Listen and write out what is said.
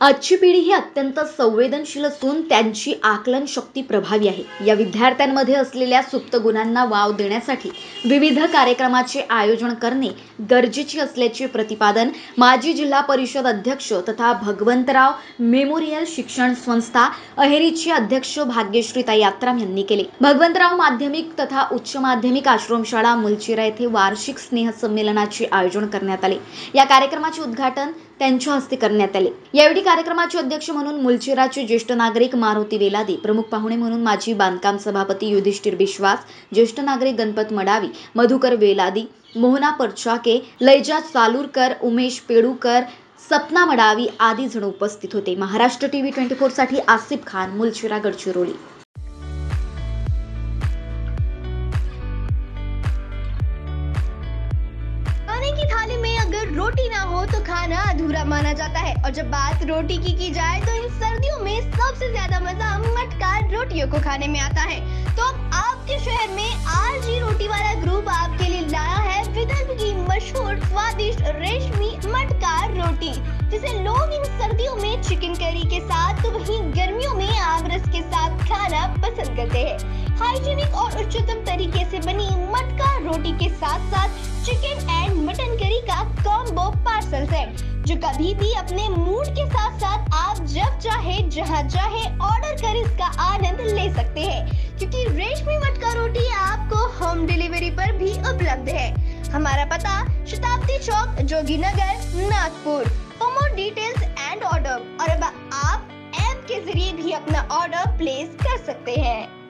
आजची पिढी ही अत्यंत संवेदनशील असून त्यांची आकलन शक्ती प्रभावी आहे. या विद्यार्थ्यांमध्ये असलेल्या सुप्त गुणांना वाव देण्यासाठी विविध कार्यक्रमाचे आयोजन करणे गरजेचे असल्याचे प्रतिपादन माजी जिल्हा परिषद अध्यक्ष तथा भगवंतराव मेमोरियल शिक्षण संस्था अहेरीचे अध्यक्ष भाग्यश्रीता यात्राम यांनी केले. भगवंतराव माध्यमिक तथा उच्च माध्यमिक आश्रमशाळा मुलचिरा येथे वार्षिक स्नेह संमेलनाचे आयोजन करण्यात आले. या कार्यक्रमाचे उद्घाटन त्यांच्या हस्ते करण्यात आले. यावेळी कार्यक्रमाचे अध्यक्ष म्हणून मुलचिराचे ज्येष्ठ नागरिक मारुती वेलादी प्रमुख पाहुणे म्हणून माजी बांधकाम सभापती युधिष्ठिर विश्वास ज्येष्ठ नागरिक गणपत मडावी मधुकर वेलादी मोहना परचाके लैजा चालूरकर उमेश पेडूकर सपना मडावी आदी जण उपस्थित होते. महाराष्ट्र टीव्ही ट्वेंटी फोरसाठी आसिफ खान मुलचिरा गडचिरोली. की थाली खाना अधूरा माना जाता है और जब बात रोटी की की जाए तो इन सर्दियों में सबसे ज़्यादा मज़ा मटका रोटियों को खाने में आता है। तो अब आपके शहर में आज ही रोटी वाला ग्रुप आपके लिए लाया है विदर्भ की मशहूर स्वादिष्ट रेशमी मटका रोटी, जिसे लोग इन सर्दियों में चिकन करी के साथ तो वहीं गर्मियों में आमरस के साथ खाना पसंद करते हैं। हाइजीनिक और उच्चतम तरीके से बनी मटका रोटी के साथ साथ चिकन एंड का कॉम्बो पार्सल सेट जो कभी भी अपने मूड के साथ साथ आप जब चाहे, जहाँ चाहे ऑर्डर कर इसका आनंद ले सकते हैं। क्योंकि रेशमी मटका रोटी आपको होम डिलीवरी पर भी उपलब्ध है। हमारा पता Shatabdi Chowk Jogi Nagar Nagpur. For more details and order और अब आप ऐप के ज़रिए भी अपना ऑर्डर प्लेस कर सकते हैं।